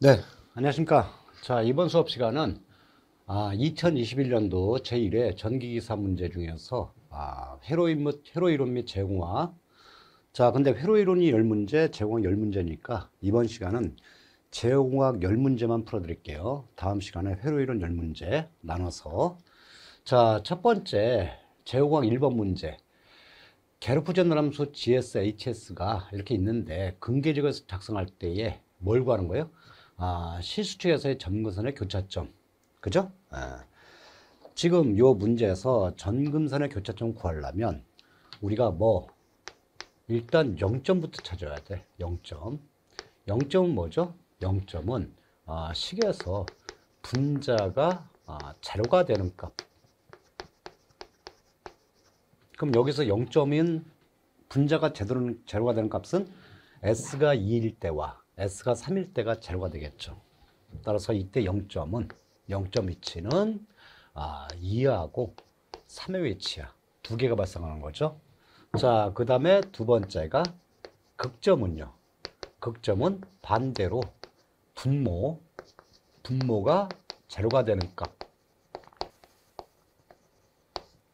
네, 안녕하십니까. 자, 이번 수업 시간은 아, 2021년도 제1회 전기기사 문제 중에서 아, 회로이론 및, 회로이론 및 제공화. 자, 근데 회로이론이 10문제, 제공학 10문제니까 이번 시간은 제공학 10문제만 풀어드릴게요. 다음 시간에 회로이론 10문제 나눠서. 자, 첫 번째 제공학 1번 문제. 게르푸전 함수 GS, HS가 이렇게 있는데 근계직을 작성할 때에 뭘 구하는 거예요? 아, 실수축에서의 점근선의 교차점. 그죠? 아. 지금 요 문제에서 전근선의 교차점 구하려면 우리가 뭐 일단 0점부터 찾아야 돼. 0점. 0점은 뭐죠? 0점은 아, 식에서 분자가 아, 제로가 되는 값. 그럼 여기서 0점인 분자가 제로가 되는 값은 s가 2일 때와 s가 3일 때가 제로가 되겠죠. 따라서 이때 0점은 0점 위치는 아, 2하고 3의 위치야. 두 개가 발생하는 거죠. 자, 그 다음에 두 번째가 극점은요. 극점은 반대로 분모, 분모가 제로가 되는 값.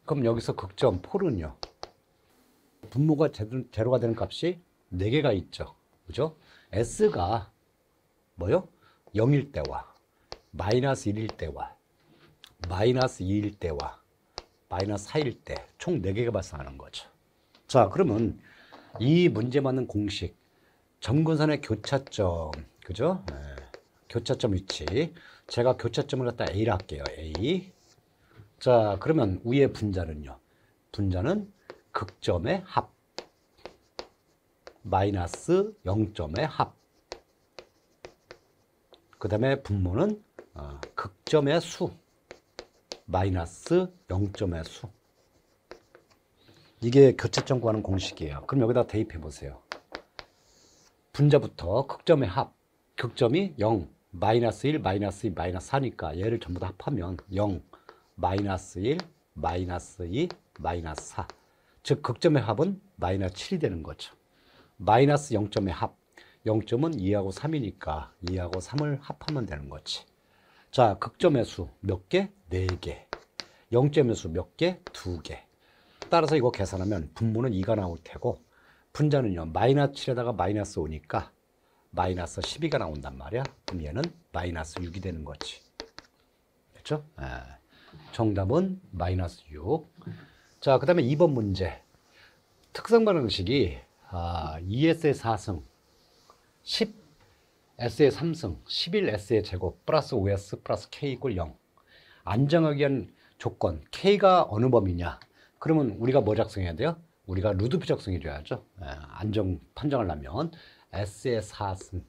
그럼 여기서 극점 폴은요. 분모가 제로, 제로가 되는 값이 4개가 있죠. 그죠? S가 뭐요? 0일 때와 마이너스 1일 때와 마이너스 2일 때와 마이너스 4일 때 총 4개가 발생하는 거죠. 자, 그러면 이 문제 맞는 공식 점근선의 교차점 그죠? 네. 교차점 위치 제가 교차점을 갖다 A라 할게요. A 자, 그러면 위의 분자는요. 분자는 극점의 합 마이너스 0점의 합. 그 다음에 분모는 어, 극점의 수 마이너스 0점의 수. 이게 교차점 구하는 공식이에요. 그럼 여기다 대입해 보세요. 분자부터 극점의 합. 극점이 0, 마이너스 1, 마이너스 2, 마이너스 4니까 얘를 전부 다 합하면 0, 마이너스 1, 마이너스 2, 마이너스 4. 즉 극점의 합은 마이너스 7이 되는 거죠. 마이너스 0점의 합. 0점은 2하고 3이니까 2하고 3을 합하면 되는 거지. 자, 극점의 수 몇 개? 4개. 0점의 수 몇 개? 2개. 따라서 이거 계산하면 분모는 2가 나올 테고 분자는요. 마이너스 7에다가 마이너스 5니까 마이너스 12가 나온단 말이야. 그럼 얘는 마이너스 6이 되는 거지. 그렇죠? 아, 정답은 마이너스 6. 자, 그 다음에 2번 문제. 특성 반응식이 아, 2S의 4승, 10S의 3승, 11S의 제곱, 플러스 5S 플러스 K 이꼴 0. 안정하기 위한 조건, K가 어느 범위냐? 그러면 우리가 뭐 작성해야 돼요? 우리가 루드표 작성해 줘야죠. 예, 안정 판정하려면 S의 4승,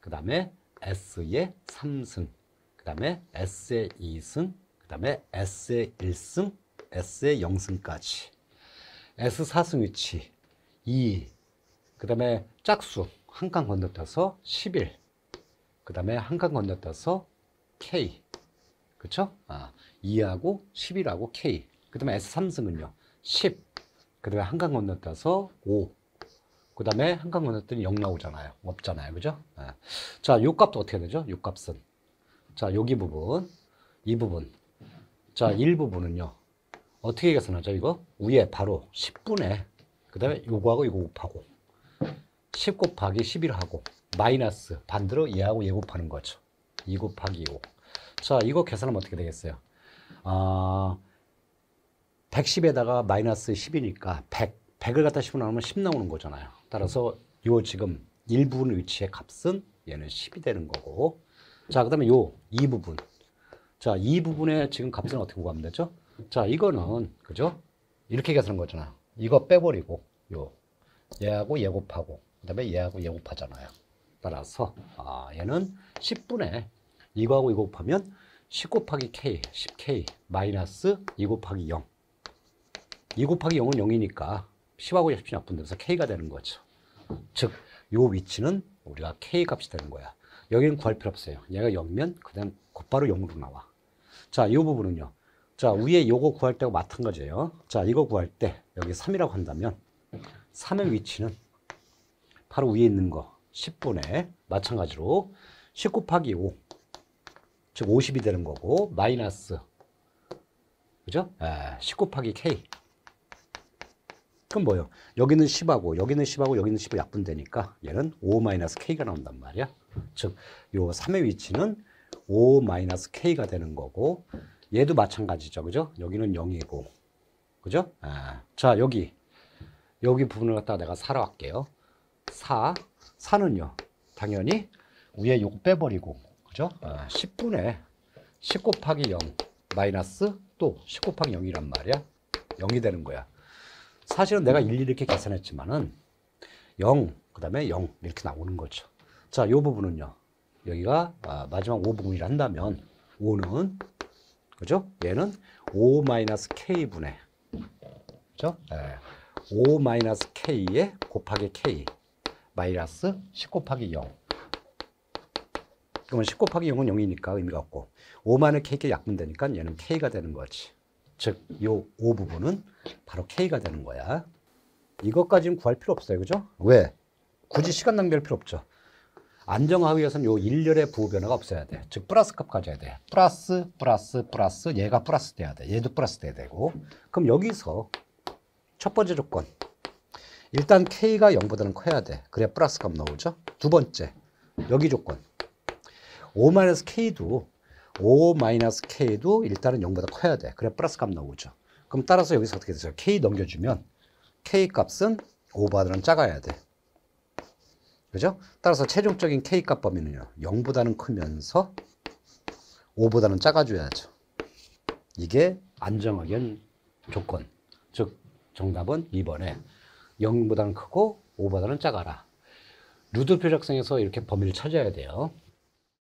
그 다음에 S의 3승, 그 다음에 S의 2승, 그 다음에 S의 1승, S의 0승까지. S 4승 위치 2, 그 다음에 짝수 한칸 건너뛰어서 11, 그 다음에 한칸 건너뛰어서 K, 그쵸? 아, 2하고 11하고 K, 그 다음에 S 3승은요 10, 그 다음에 한칸 건너뛰어서 5, 그 다음에 한칸 건너뛰니 0 나오잖아요. 없잖아요. 그죠? 아. 자, 요 값도 어떻게 되죠? 요 값은. 자, 여기 부분, 이 부분. 자, 1부분은요. 어떻게 계산하죠, 이거? 위에 바로 10분의, 그 다음에 요거하고 이거 곱하고, 10 곱하기 11 하고, 마이너스, 반대로 얘하고 얘 곱하는 거죠. 2 곱하기 5. 자, 이거 계산하면 어떻게 되겠어요? 아, 110에다가 마이너스 10이니까 100, 100을 갖다 10을 나누면 10 나오는 거잖아요. 따라서 요 지금 1부분 위치의 값은 얘는 10이 되는 거고. 자, 그 다음에 요이 부분. 자, 이 부분의 지금 값은 어떻게 구하면 되죠? 자, 이거는, 그죠? 이렇게 계산한 거잖아. 이거 빼버리고, 요. 얘하고 얘 곱하고, 그 다음에 얘하고 얘 곱하잖아요. 따라서, 아, 얘는 10분의 이거하고 이거 곱하면 10 곱하기 K, 10K, 마이너스 2 곱하기 0. 2 곱하기 0은 0이니까 10하고 10이 나쁜데서 K가 되는 거죠. 즉, 요 위치는 우리가 K 값이 되는 거야. 여기는 구할 필요 없어요. 얘가 0면 그냥 곧바로 0으로 나와. 자, 이 부분은요. 자, 위에 요거 구할 때하고 마찬가지예요. 자, 이거 구할 때 여기 3이라고 한다면 3의 위치는 바로 위에 있는 거 10분의 마찬가지로 10 곱하기 5. 즉 50이 되는 거고 마이너스 그죠? 아, 10 곱하기 k. 그럼 뭐예요? 여기는 10하고 여기는 10하고 여기는 10이 약분되니까 얘는 5 마이너스 k가 나온단 말이야. 즉 요 3의 위치는 5 마이너스 k가 되는 거고 얘도 마찬가지죠. 그죠? 여기는 0이고 그죠? 아, 자 여기 여기 부분을 갖다가 내가 4로 할게요. 4, 4는요. 당연히 위에 요거 빼버리고 그죠? 아, 10분의 10 곱하기 0 마이너스 또 10 곱하기 0이란 말이야. 0이 되는 거야. 사실은 내가 일일이 이렇게 계산했지만은 0, 그 다음에 0 이렇게 나오는 거죠. 자, 요 부분은요. 여기가 아, 마지막 5 부분이라 한다면 5는 그죠? 얘는 5 마이너스 k분의 그죠? 예. 5 마이너스 k에 곱하기 k 마이너스 10 곱하기 0 그러면 10 곱하기 0은 0이니까 의미가 없고 5 마이너스 k께 약분되니까 얘는 k가 되는 거지 즉 이 5 부분은 바로 k가 되는 거야 이것까지는 구할 필요 없어요 그죠? 왜? 굳이 시간 낭비할 필요 없죠 안정하위에서는 요 일렬의 부호 변화가 없어야 돼. 즉 플러스 값 가져야 돼. 플러스 플러스 플러스 얘가 플러스 돼야 돼. 얘도 플러스 돼야 되고. 그럼 여기서 첫 번째 조건. 일단 k가 0보다는 커야 돼. 그래야 플러스 값 나오죠. 두 번째. 여기 조건. 5-k도 5-k도 일단은 0보다 커야 돼. 그래야 플러스 값 나오죠. 그럼 따라서 여기서 어떻게 되죠? k 넘겨주면 k 값은 5보다는 작아야 돼. 그죠? 따라서 최종적인 k 값 범위는요. 0보다는 크면서 5보다는 작아줘야죠. 이게 안정하견 조건. 즉 정답은 2번에 0보다는 크고 5보다는 작아라. 루돌프 작성에서 이렇게 범위를 찾아야 돼요.